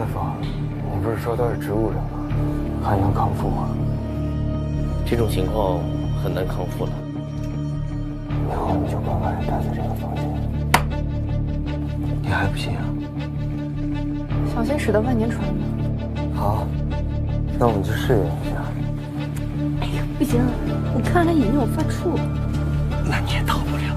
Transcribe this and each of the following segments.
大夫，你不是说他是植物人吗？还能康复吗？这种情况很难康复了。以后你就乖乖待在这个房间。你还不信啊？小心驶得万年船呢。好，那我们就试验一下。哎呀，不行，我看了他眼睛，我发怵。那你也逃不了。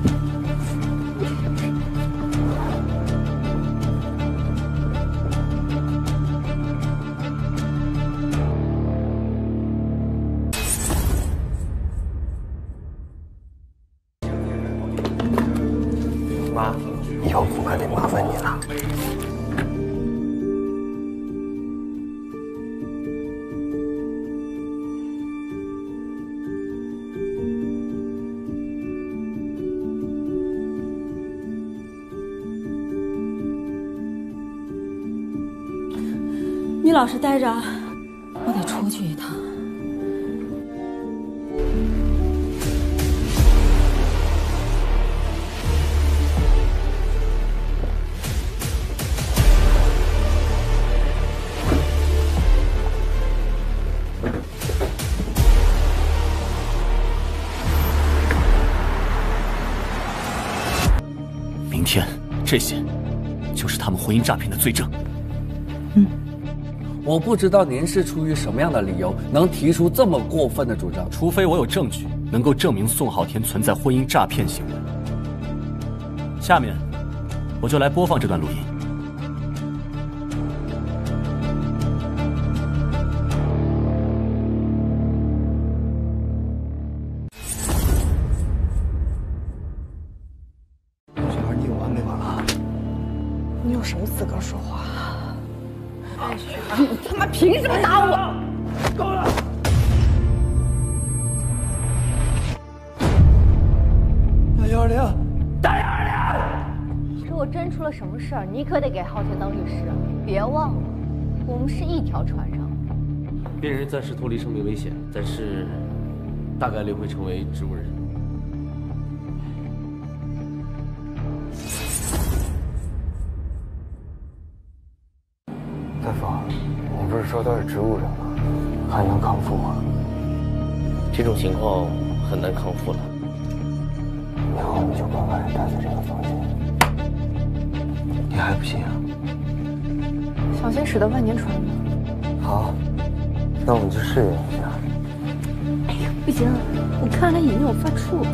老实待着，我得出去一趟。明天，这些就是他们婚姻诈骗的罪证。我不知道您是出于什么样的理由能提出这么过分的主张，除非我有证据能够证明宋浩天存在婚姻诈骗行为。下面，我就来播放这段录音。小孩，你有完没完了？你有什么资格说话？你他妈凭什么打我？够了！打幺二零！打幺二零！如果真出了什么事儿，你可得给昊天当律师。别忘了，我们是一条船上。病人暂时脱离生命危险，但是大概率会成为植物人。说他是植物人了？还能康复吗？这种情况很难康复了。以后你就乖乖待在这个房间。你还不信啊？小心驶得万年船呢。好，那我们就试验一下。哎呀，不行，我看了他眼睛，我发怵。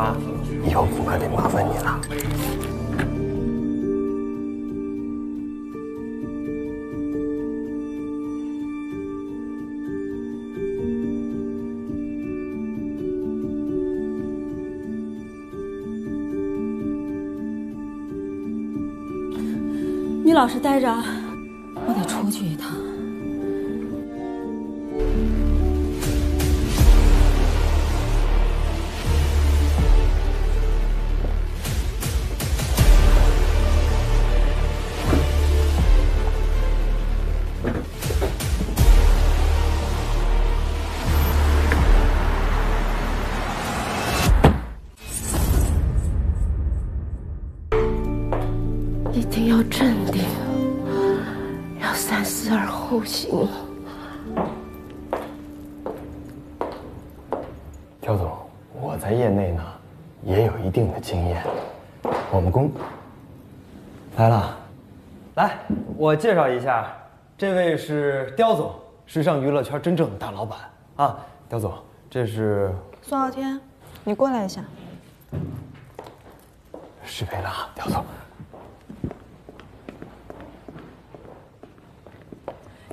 妈，以后不可得麻烦你了。你老实待着，我得出去一趟。要镇定，要三思而后行。刁总，我在业内呢也有一定的经验。我们公来了，来，我介绍一下，这位是刁总，时尚娱乐圈真正的大老板啊。刁总，这是宋傲天，你过来一下。失陪了啊，刁总。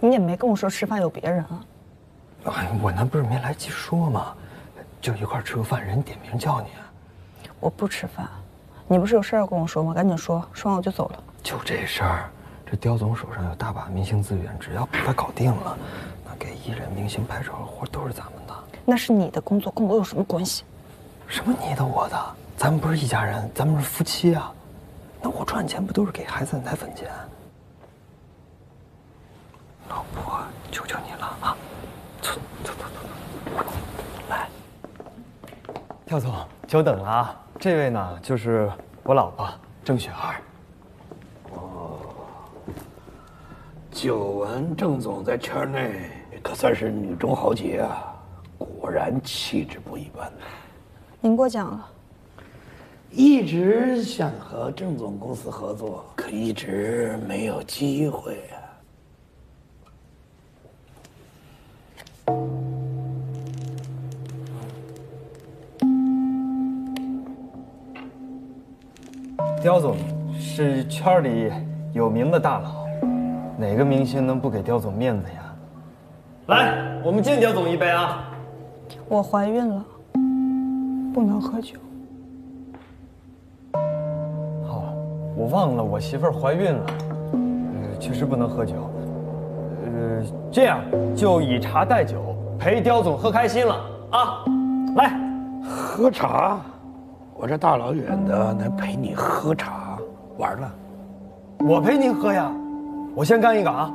你也没跟我说吃饭有别人啊？哎，我那不是没来及说吗？就一块吃个饭，人点名叫你。我不吃饭，你不是有事儿要跟我说吗？赶紧说，说完我就走了。就这事儿，这刁总手上有大把明星资源，只要把他搞定了，那给艺人、明星拍照的活都是咱们的。那是你的工作，跟我有什么关系？什么你的我的？咱们不是一家人，咱们是夫妻啊！那我赚钱不都是给孩子的奶粉钱？老婆，求求你了啊！走走走走，来，刁总，久等了啊！这位呢，就是我老婆郑雪儿。哦久闻郑总在圈内可算是女中豪杰啊，果然气质不一般。您过奖了。一直想和郑总公司合作，可一直没有机会啊。刁总是圈里有名的大佬，哪个明星能不给刁总面子呀？来，我们敬刁总一杯啊！我怀孕了，不能喝酒。好，我忘了我媳妇儿怀孕了，呃，确实不能喝酒。呃，这样就以茶代酒，陪刁总喝开心了啊！来，喝茶，我这大老远的能陪你喝茶，玩了。我陪您喝呀，我先干一个啊！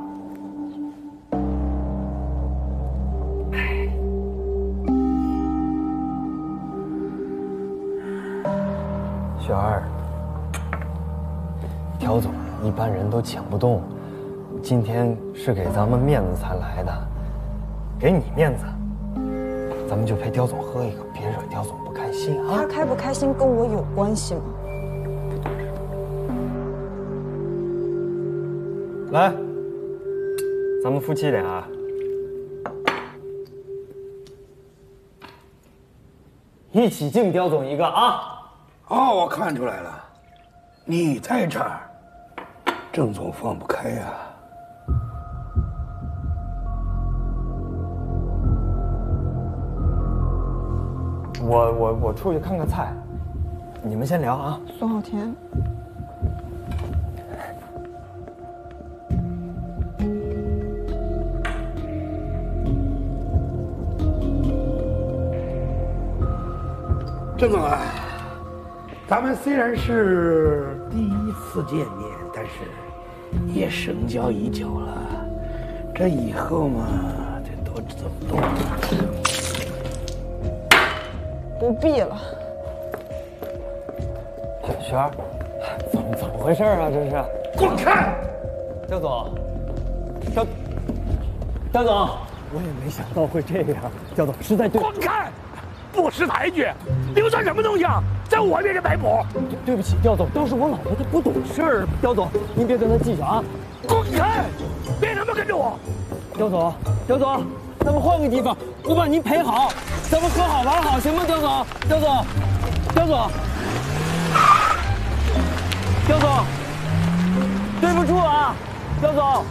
雪儿，刁总一般人都请不动，今天是给咱们面子才来的，给你面子，咱们就陪刁总喝一个，别惹刁总不开心啊！他开不开心跟我有关系吗？来，咱们夫妻俩一起敬刁总一个啊！哦，我看出来了，你在这儿，郑总放不开呀、我我我出去看看菜，你们先聊啊。宋浩天，郑总啊，咱们虽然是第一次见面，但是也深交已久了。这以后嘛，得多走动。不必了。雪雪儿，怎么怎么回事啊？这是？滚开！刁总，刁刁总，我也没想到会这样。刁总，实在对滚开！不识抬举，你们算什么东西啊？在我面前摆谱！对对不起，刁总，都是我老婆她不懂事儿。刁总，您别跟她计较啊。滚开！别他妈跟着我！刁总，刁总，咱们换个地方，我把您陪好，咱们和好玩好，行吗？刁总，刁总，刁总，刁总，对不住啊，刁总。